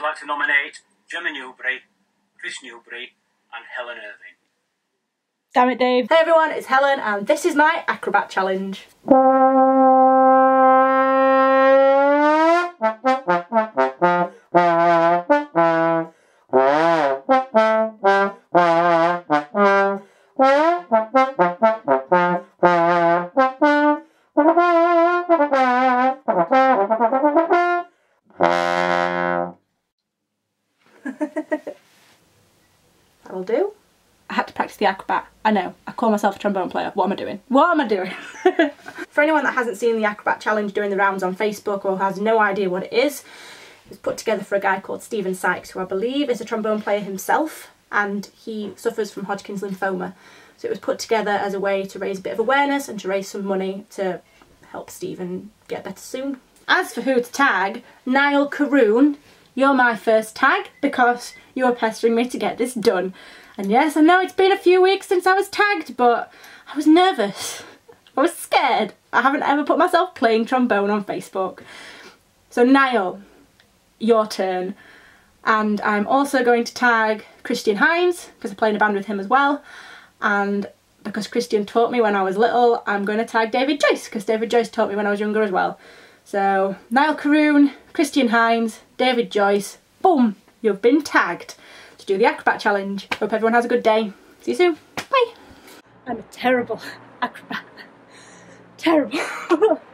I'd like to nominate Gemma Newbury, Chris Newbury, and Helen Irving. Damn it, Dave. Hey everyone, it's Helen and this is my acrobat challenge. That'll do. I had to practice the acrobat. I know. I call myself a trombone player. What am I doing? What am I doing? For anyone that hasn't seen the acrobat challenge doing the rounds on Facebook or has no idea what it is, it was put together for a guy called Stephen Sykes, who I believe is a trombone player himself, and he suffers from Hodgkin's lymphoma. So it was put together as a way to raise a bit of awareness and to raise some money to help Stephen get better soon. As for who to tag, Niall Caroon, you're my first tag because you were pestering me to get this done. And yes, I know it's been a few weeks since I was tagged, but I was nervous. I was scared. I haven't ever put myself playing trombone on Facebook. So Niall, your turn. And I'm also going to tag Christian Hines, because I play in a band with him as well. And because Christian taught me when I was little, I'm going to tag David Joyce, because David Joyce taught me when I was younger as well. So, Niall Caroon, Christian Hines, David Joyce, boom, you've been tagged to do the acrobat challenge. Hope everyone has a good day. See you soon. Bye. I'm a terrible acrobat. Terrible.